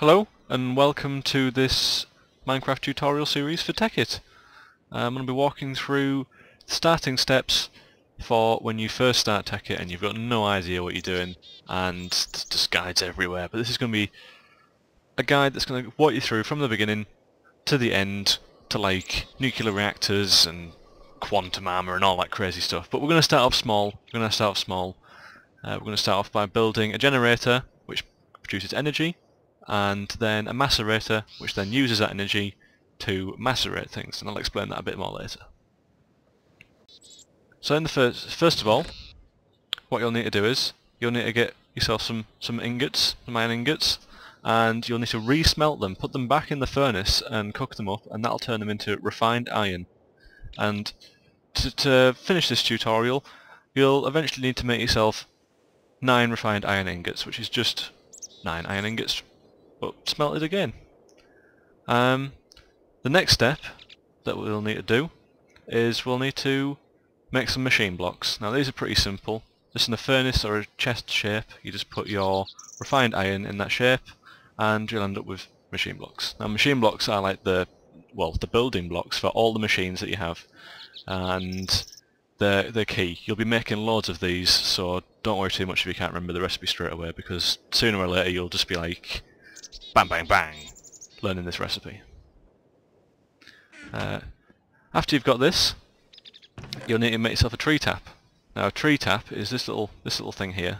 Hello and welcome to this Minecraft tutorial series for Tekkit. I'm going to be walking through the starting steps for when you first start Tekkit and you've got no idea what you're doing and just guides everywhere. But this is going to be a guide that's going to walk you through from the beginning to the end to like nuclear reactors and quantum armor and all that crazy stuff. But we're going to start off small, we're going to start off small. Uh, we're going to start off by building a generator which produces energy and then a macerator which then uses that energy to macerate things and I'll explain that a bit more later. So in the first, first of all what you'll need to do is you'll need to get yourself some, some ingots, some iron ingots and you'll need to re-smelt them, put them back in the furnace and cook them up and that'll turn them into refined iron and to, to finish this tutorial you'll eventually need to make yourself 9 refined iron ingots which is just 9 iron ingots but smelted again. Um, the next step that we'll need to do is we'll need to make some machine blocks. Now these are pretty simple. Just in a furnace or a chest shape, you just put your refined iron in that shape and you'll end up with machine blocks. Now machine blocks are like the, well, the building blocks for all the machines that you have. And they're, they're key. You'll be making loads of these, so don't worry too much if you can't remember the recipe straight away, because sooner or later you'll just be like, bang bang bang, learning this recipe. Uh, after you've got this, you'll need to make yourself a tree tap. Now a tree tap is this little this little thing here,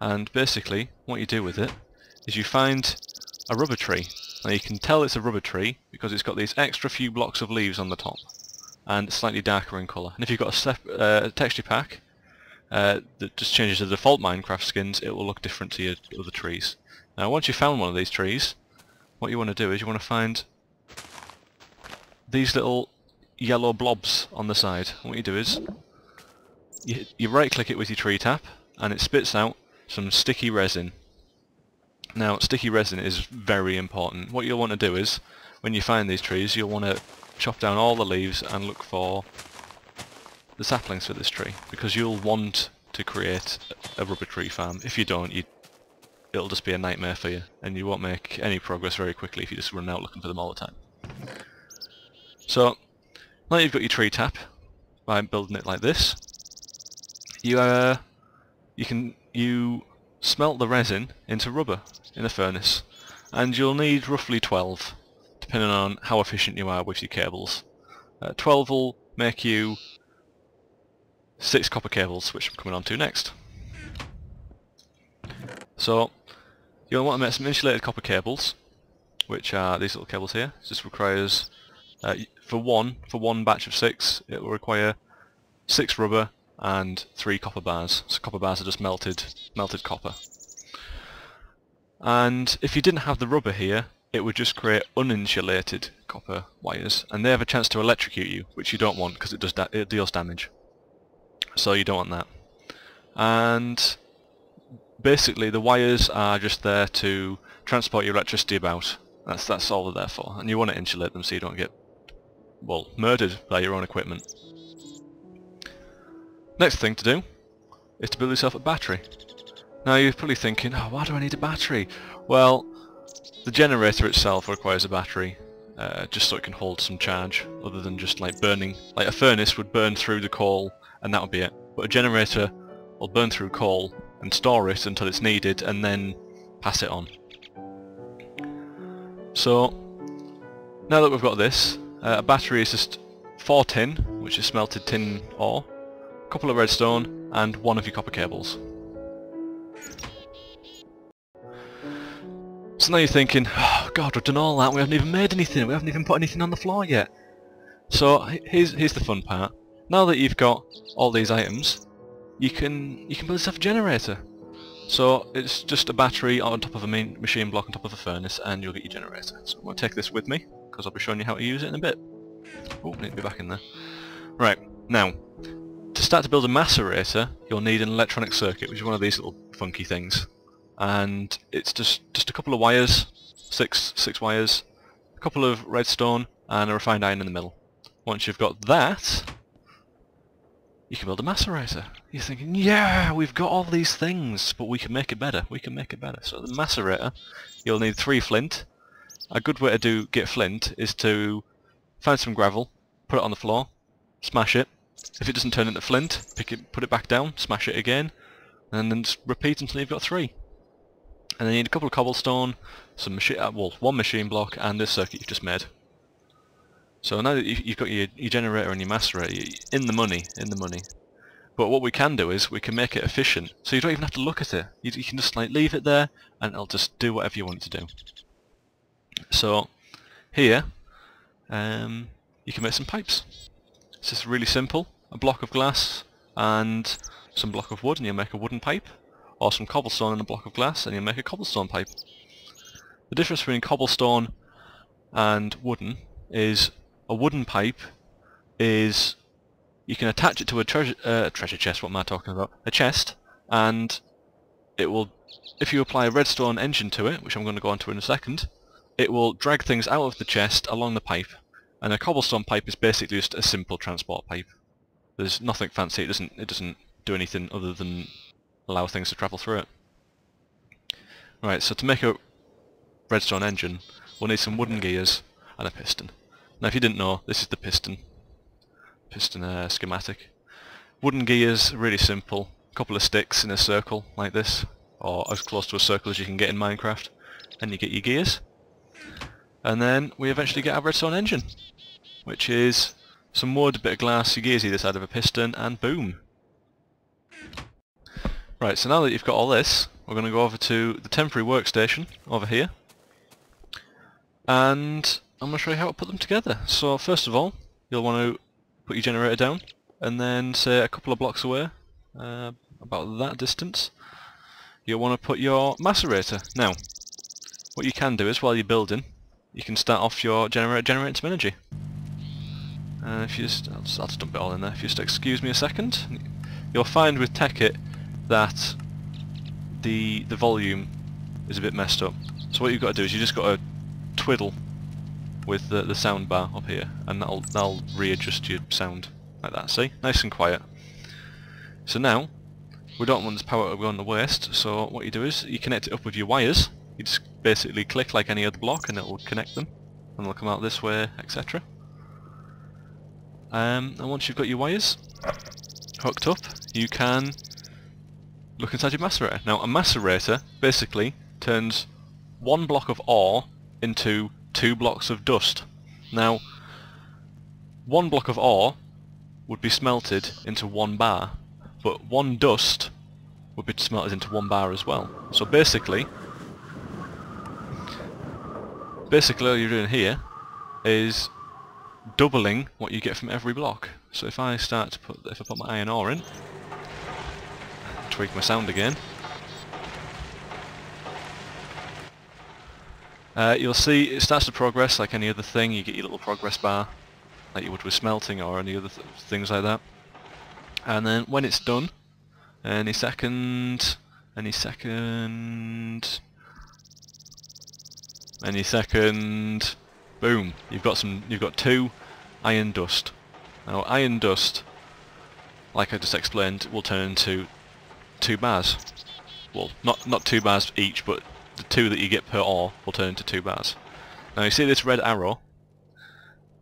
and basically what you do with it is you find a rubber tree. Now you can tell it's a rubber tree because it's got these extra few blocks of leaves on the top, and slightly darker in colour. And if you've got a uh, texture pack uh, that just changes the default Minecraft skins, it will look different to your other trees. Now once you've found one of these trees, what you want to do is you want to find these little yellow blobs on the side. what you do is you, you right click it with your tree tap and it spits out some sticky resin. Now sticky resin is very important. What you'll want to do is when you find these trees you'll want to chop down all the leaves and look for the saplings for this tree because you'll want to create a rubber tree farm. If you don't, you it'll just be a nightmare for you, and you won't make any progress very quickly if you just run out looking for them all the time. So, now you've got your tree tap, by building it like this, you uh, you can you smelt the resin into rubber in a furnace, and you'll need roughly 12, depending on how efficient you are with your cables. Uh, 12 will make you 6 copper cables, which I'm coming on to next. So, You'll want to make some insulated copper cables, which are these little cables here. This requires, uh, for one for one batch of six, it will require six rubber and three copper bars. So copper bars are just melted melted copper. And if you didn't have the rubber here, it would just create uninsulated copper wires, and they have a chance to electrocute you, which you don't want because it does it deals damage. So you don't want that. And basically the wires are just there to transport your electricity about. That's that's all they're there for. And you want to insulate them so you don't get, well, murdered by your own equipment. Next thing to do is to build yourself a battery. Now you're probably thinking, oh, why do I need a battery? Well, the generator itself requires a battery, uh, just so it can hold some charge, other than just like burning. Like a furnace would burn through the coal, and that would be it. But a generator will burn through coal and store it until it's needed and then pass it on. So now that we've got this, uh, a battery is just 4 tin, which is smelted tin ore, a couple of redstone and one of your copper cables. So now you're thinking, oh god, we've done all that, we haven't even made anything, we haven't even put anything on the floor yet. So here's, here's the fun part. Now that you've got all these items, you can you can build yourself a generator. So it's just a battery on top of a main machine block on top of a furnace and you'll get your generator. So I'm going to take this with me because I'll be showing you how to use it in a bit. Oh, need to be back in there. Right, now, to start to build a macerator, you'll need an electronic circuit, which is one of these little funky things. And it's just, just a couple of wires, six, six wires, a couple of redstone, and a refined iron in the middle. Once you've got that, you can build a macerator. You're thinking, yeah, we've got all these things, but we can make it better. We can make it better. So the macerator, you'll need three flint. A good way to do get flint is to find some gravel, put it on the floor, smash it. If it doesn't turn into flint, pick it, put it back down, smash it again, and then repeat until you've got three. And then you need a couple of cobblestone, some machine, uh, well, one machine block, and this circuit you've just made. So now that you've got your, your generator and your macerator, you're in the money, in the money. But what we can do is we can make it efficient, so you don't even have to look at it. You, you can just like leave it there, and it'll just do whatever you want it to do. So here, um, you can make some pipes. It's just really simple. A block of glass and some block of wood, and you'll make a wooden pipe. Or some cobblestone and a block of glass, and you'll make a cobblestone pipe. The difference between cobblestone and wooden is a wooden pipe is you can attach it to a treasure uh, treasure chest. What am I talking about? A chest, and it will, if you apply a redstone engine to it, which I'm going to go on to in a second, it will drag things out of the chest along the pipe. And a cobblestone pipe is basically just a simple transport pipe. There's nothing fancy. It doesn't. It doesn't do anything other than allow things to travel through it. Right. So to make a redstone engine, we'll need some wooden gears and a piston. Now if you didn't know, this is the piston. Piston uh, schematic. Wooden gears, really simple. A couple of sticks in a circle like this, or as close to a circle as you can get in Minecraft. And you get your gears. And then we eventually get our redstone engine, which is some wood, a bit of glass, your gears either side of a piston, and boom. Right, so now that you've got all this, we're going to go over to the temporary workstation over here. And I'm going to show you how to put them together. So first of all, you'll want to put your generator down, and then say a couple of blocks away, uh, about that distance, you'll want to put your macerator. Now, what you can do is while you're building, you can start off your generator generating some energy. And if you just, I'll just, I'll just dump it all in there. If you just excuse me a second, you'll find with Tekkit that the the volume is a bit messed up. So what you've got to do is you just got to twiddle with the, the sound bar up here and that'll, that'll readjust your sound like that, see? Nice and quiet. So now, we don't want this power to go on the waste, so what you do is you connect it up with your wires. You just basically click like any other block and it will connect them and they'll come out this way, etc. Um, and once you've got your wires hooked up, you can look inside your macerator. Now a macerator basically turns one block of ore into two blocks of dust. Now, one block of ore would be smelted into one bar, but one dust would be smelted into one bar as well. So basically, basically all you're doing here is doubling what you get from every block. So if I start to put, if I put my iron ore in, tweak my sound again, Uh, you'll see it starts to progress like any other thing. You get your little progress bar, like you would with smelting or any other th things like that. And then when it's done, any second, any second, any second, boom! You've got some. You've got two iron dust. Now iron dust, like I just explained, will turn into two bars. Well, not not two bars each, but the two that you get per ore will turn into two bars. Now you see this red arrow?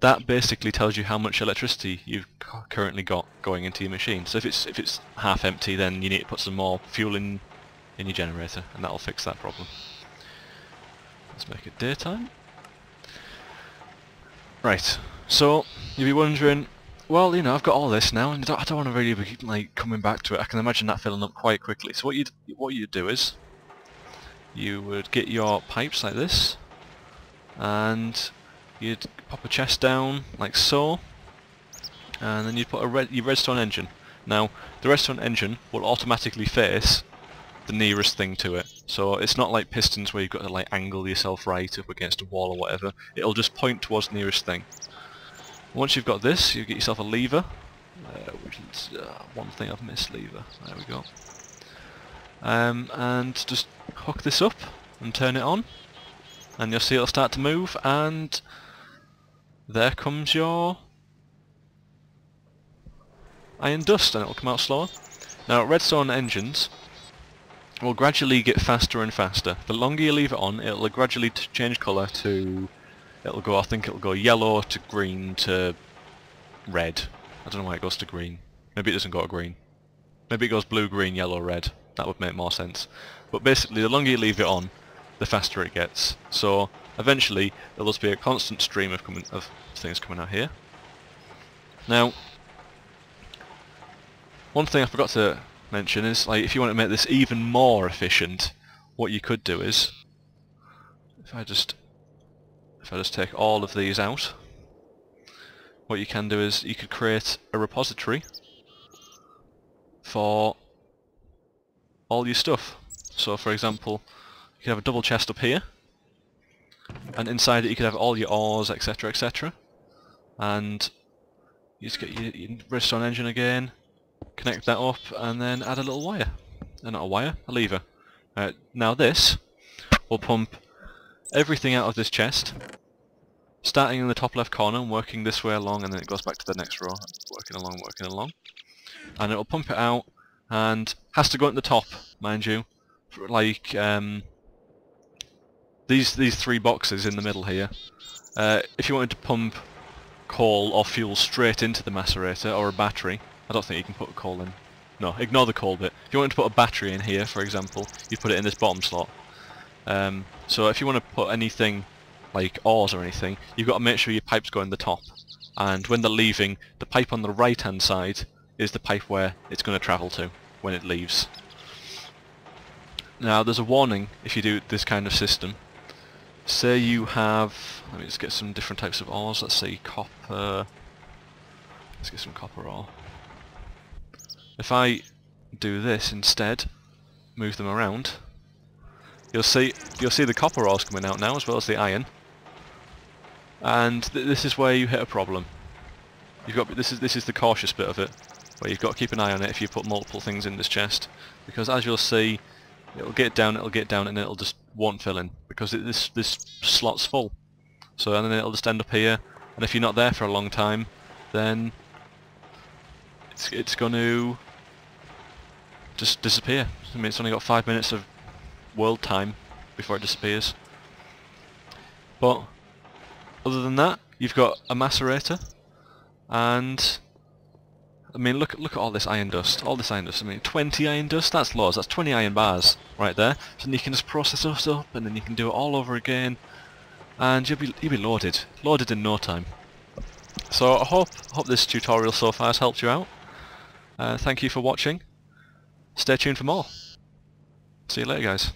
That basically tells you how much electricity you've currently got going into your machine. So if it's if it's half empty, then you need to put some more fuel in in your generator, and that'll fix that problem. Let's make it daytime. Right. So you'll be wondering, well, you know, I've got all this now, and I don't, I don't want to really be like coming back to it. I can imagine that filling up quite quickly. So what you what you do is you would get your pipes like this and you'd pop a chest down like so and then you'd put a red, your redstone engine. Now the redstone engine will automatically face the nearest thing to it. So it's not like pistons where you've got to like angle yourself right up against a wall or whatever. It'll just point towards the nearest thing. Once you've got this you get yourself a lever. Uh, which is uh, one thing I've missed lever, there we go um, and just hook this up and turn it on and you'll see it'll start to move and there comes your iron dust and it'll come out slower. Now redstone engines will gradually get faster and faster. The longer you leave it on, it'll gradually change colour to... It'll go, I think it'll go yellow to green to red. I don't know why it goes to green. Maybe it doesn't go to green. Maybe it goes blue, green, yellow, red. That would make more sense. But basically, the longer you leave it on, the faster it gets. So eventually, there'll just be a constant stream of, coming, of things coming out here. Now, one thing I forgot to mention is, like, if you want to make this even more efficient, what you could do is, if I just, if I just take all of these out, what you can do is you could create a repository for all your stuff. So for example, you could have a double chest up here, and inside it you could have all your ores, etc, etc. And you just get your, your redstone engine again, connect that up, and then add a little wire. Uh, not a wire, a lever. Uh, now this will pump everything out of this chest, starting in the top left corner and working this way along, and then it goes back to the next row, working along, working along. And it'll pump it out, and has to go at the top, mind you. Like um, these these three boxes in the middle here. Uh, if you wanted to pump coal or fuel straight into the macerator or a battery, I don't think you can put coal in. No, ignore the coal bit. If you wanted to put a battery in here, for example, you put it in this bottom slot. Um, so if you want to put anything like ores or anything, you've got to make sure your pipes go in the top. And when they're leaving, the pipe on the right hand side is the pipe where it's going to travel to when it leaves. Now there's a warning if you do this kind of system. Say you have, let me just get some different types of ores, let's say copper, let's get some copper ore. If I do this instead, move them around, you'll see you'll see the copper ores coming out now as well as the iron. And th this is where you hit a problem. You've got this is this is the cautious bit of it. But you've got to keep an eye on it if you put multiple things in this chest. Because as you'll see, it'll get down, it'll get down, and it'll just won't fill in. Because it, this, this slot's full. So and then it'll just end up here, and if you're not there for a long time, then it's, it's going to just disappear. I mean, it's only got five minutes of world time before it disappears. But other than that, you've got a macerator, and I mean, look look at all this iron dust. All this iron dust. I mean, 20 iron dust. That's loads. That's 20 iron bars right there. So you can just process us up, and then you can do it all over again, and you'll be you'll be loaded, loaded in no time. So I hope hope this tutorial so far has helped you out. Uh, thank you for watching. Stay tuned for more. See you later, guys.